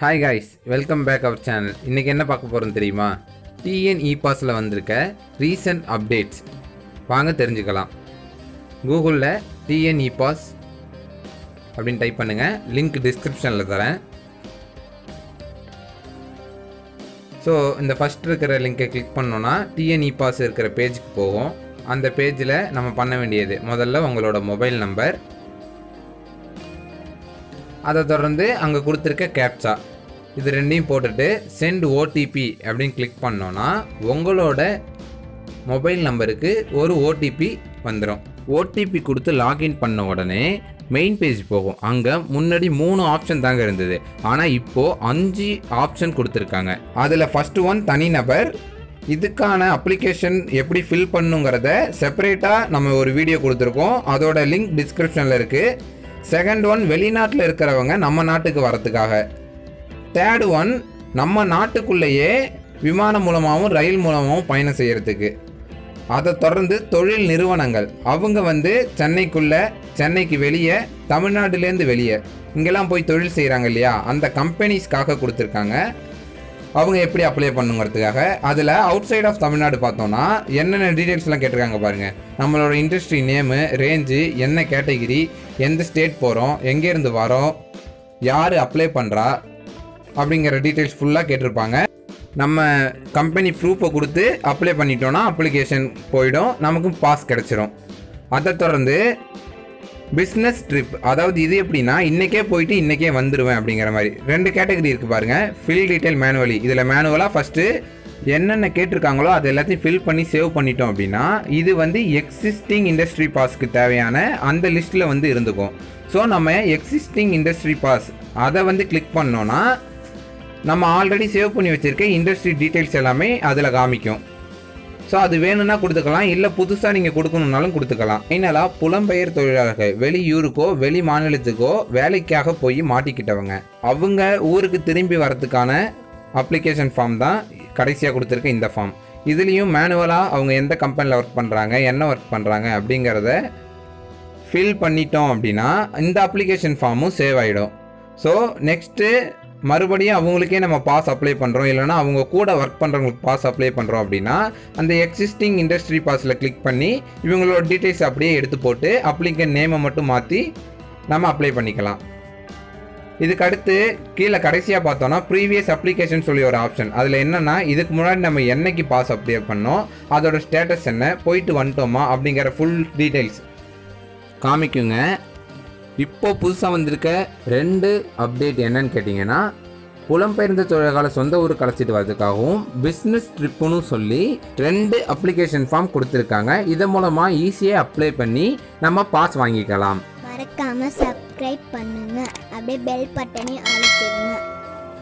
Hi guys welcome back our channel இன்றைக்கி என்ன பார்க்க போகிறோம் தெரியுமா? டிஎன் இ பாஸில் வந்திருக்க ரீசன்ட் அப்டேட்ஸ் வாங்க தெரிஞ்சுக்கலாம். கூகுளில் டிஎன் இ பாஸ் அப்படின்னு டைப் பண்ணுங்கள் லிங்க் டிஸ்கிரிப்ஷனில் தரேன். ஸோ இந்த ஃபஸ்ட் இருக்கிற லிங்கை கிளிக் பண்ணோன்னா டிஎன் இ பாஸ் இருக்கிற பேஜுக்கு போகும். அந்த பேஜில் நம்ம பண்ண வேண்டியது முதல்ல உங்களோட மொபைல் நம்பர் அதை தொடர்ந்து அங்கே கொடுத்துருக்க கேப்சா இது ரெண்டையும் போட்டுட்டு சென்ட் ஓடிபி அப்படின்னு கிளிக் பண்ணோன்னா உங்களோட மொபைல் நம்பருக்கு ஒரு ஓடிபி வந்துடும் ஓடிபி கொடுத்து லாகின் பண்ண உடனே மெயின் பேஜ் போகும். அங்கே முன்னாடி மூணு ஆப்ஷன் தாங்க இருந்தது. ஆனால் இப்போது அஞ்சு ஆப்ஷன் கொடுத்துருக்காங்க. அதில் ஃபஸ்ட்டு ஒன் தனிநபர். இதுக்கான அப்ளிகேஷன் எப்படி ஃபில் பண்ணுங்கிறத செப்பரேட்டாக நம்ம ஒரு வீடியோ கொடுத்துருக்கோம். அதோட லிங்க் டிஸ்கிரிப்ஷனில் இருக்குது செகண்ட் ஒன் வெளிநாட்டில் இருக்கிறவங்க நம்ம நாட்டுக்கு வரத்துக்காக தேர்ட் ஒன் நம்ம நாட்டுக்குள்ளேயே விமானம் மூலமாகவும் ரயில் மூலமாகவும் பயணம் செய்கிறதுக்கு அதை தொடர்ந்து தொழில் நிறுவனங்கள். அவங்க வந்து சென்னைக்குள்ளே சென்னைக்கு வெளியே தமிழ்நாட்டிலேருந்து வெளியே. இங்கெல்லாம் போய் தொழில் செய்கிறாங்க இல்லையா? அந்த கம்பெனிஸ்க்காக கொடுத்துருக்காங்க. அவங்க எப்படி அப்ளை பண்ணுங்கிறதுக்காக. அதில் அவுட் சைட் ஆஃப் தமிழ்நாடு பார்த்தோன்னா என்னென்ன டீட்டெயில்ஸ்லாம் கேட்டிருக்காங்க பாருங்கள் நம்மளோட இண்டஸ்ட்ரி நேமு ரேஞ்சு என்ன கேட்டகிரி எந்த ஸ்டேட் போகிறோம் எங்கேருந்து வரோம் யார் அப்ளை பண்ணுறா அப்படிங்கிற டீட்டெயில்ஸ் ஃபுல்லாக கேட்டிருப்பாங்க. நம்ம கம்பெனி ப்ரூஃபை கொடுத்து அப்ளை பண்ணிட்டோன்னா அப்ளிகேஷன் போயிடும். நமக்கும் பாஸ் கிடச்சிரும். அதை தொடர்ந்து பிஸ்னஸ் ட்ரிப் அதாவது இது எப்படின்னா இன்றைக்கே போயிட்டு இன்றைக்கே வந்துடுவேன் அப்படிங்கிற மாதிரி. ரெண்டு கேட்டகரி இருக்குது பாருங்கள் ஃபில் டீட்டெயில் மேனுவலி இதில் மேனுவலாக ஃபஸ்ட்டு என்னென்ன கேட்டிருக்காங்களோ அது எல்லாத்தையும் ஃபில் பண்ணி சேவ் பண்ணிட்டோம் அப்படின்னா இது வந்து எக்ஸிஸ்டிங் இண்டஸ்ட்ரி பாஸ்க்கு தேவையான அந்த லிஸ்ட்டில் வந்து இருந்துக்கும். ஸோ நம்ம எக்ஸிஸ்டிங் இண்டஸ்ட்ரி பாஸ் அதை வந்து கிளிக் பண்ணோன்னா நம்ம ஆல்ரெடி சேவ் பண்ணி வச்சுருக்க இண்டஸ்ட்ரி டீட்டெயில்ஸ் எல்லாமே அதில் காமிக்கும். ஸோ அது வேணும்னா கொடுத்துக்கலாம். இல்லை புதுசாக நீங்கள் கொடுக்கணுன்னாலும் கொடுத்துக்கலாம். ஃபைனலாக புலம்பெயர் தொழிலாளர்கள் வெளியூருக்கோ வெளி மாநிலத்துக்கோ வேலைக்காக போய் மாட்டிக்கிட்டவங்க. அவங்க ஊருக்கு திரும்பி வரத்துக்கான அப்ளிகேஷன் ஃபார்ம் தான் கடைசியாக கொடுத்துருக்க இந்த ஃபார்ம் இதுலேயும் மேனுவலாக அவங்க எந்த கம்பெனியில் ஒர்க் பண்ணுறாங்க என்ன ஒர்க் பண்ணுறாங்க அப்படிங்கிறத ஃபில் பண்ணிட்டோம் அப்படின்னா இந்த அப்ளிகேஷன் ஃபார்மும் சேவ் ஆகிடும் ஸோ நெக்ஸ்ட்டு மறுபடியும் அவங்களுக்கே நம்ம பாஸ் அப்ளை பண்ணுறோம் இல்லைனா அவங்க கூட ஒர்க் பண்ணுறவங்களுக்கு பாஸ் அப்ளை பண்ணுறோம் அப்படின்னா அந்த எக்ஸிஸ்டிங் இண்டஸ்ட்ரி பாஸில் கிளிக் பண்ணி இவங்களோட டீட்டெயில்ஸ் அப்படியே எடுத்து போட்டு அப்ளிகன் நேமை மட்டும் மாற்றி நம்ம அப்ளை பண்ணிக்கலாம். இதுக்கு அடுத்து கீழே கடைசியாக பார்த்தோன்னா ப்ரீவியஸ் அப்ளிகேஷன் சொல்லி ஒரு ஆப்ஷன் அதில் என்னென்னா இதுக்கு முன்னாடி நம்ம என்னைக்கு பாஸ் அப்ளை பண்ணோம் அதோட ஸ்டேட்டஸ் என்ன போயிட்டு வந்துட்டோமா அப்படிங்கிற ஃபுல் டீட்டெயில்ஸ் காமிக்குங்க. இப்போ புதுசாக வந்திருக்க ரெண்டு அப்டேட் என்னன்னு கேட்டிங்கன்னா புலம்பெயர்ந்த தொழிலாளர்களை சொந்த ஊருக்கு அழைச்சிட்டு வரதுக்காகவும் பிஸ்னஸ் ட்ரிப்புன்னு சொல்லி ரெண்டு அப்ளிகேஷன் ஃபார்ம் கொடுத்துருக்காங்க. இதன் மூலமாக ஈஸியாக அப்ளை பண்ணி நம்ம பாஸ் வாங்கிக்கலாம். மறக்காம சப்ஸ்கிரைப் பண்ணுங்க. அப்படியே பெல் பட்டனையும் அழுத்திடுங்க.